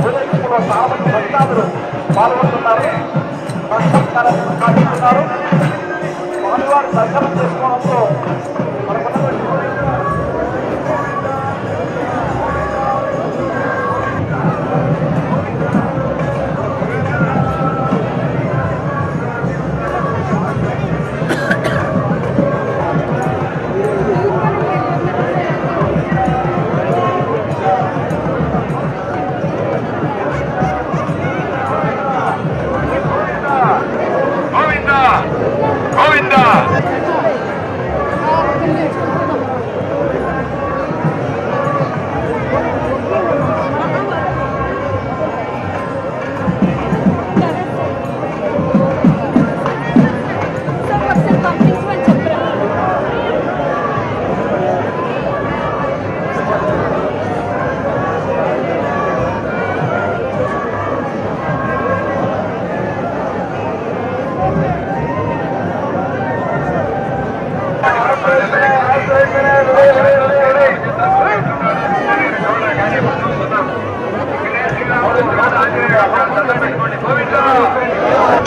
ఉదయింపులో సామాన్య భక్తాదులు పాల్గొంటున్నారు నష్టపరిహారం పాటిస్తున్నారు స్వామివారి దర్శనం చేసుకోవడంతో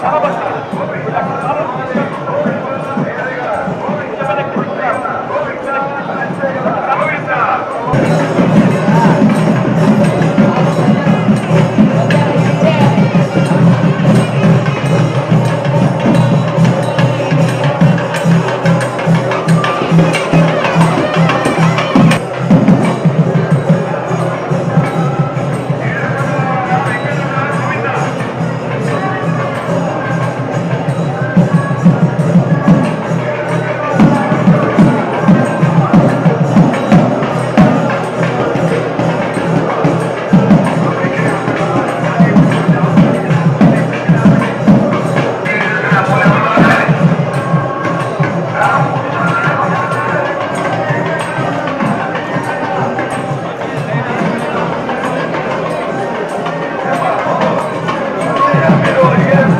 সারা Aleluya.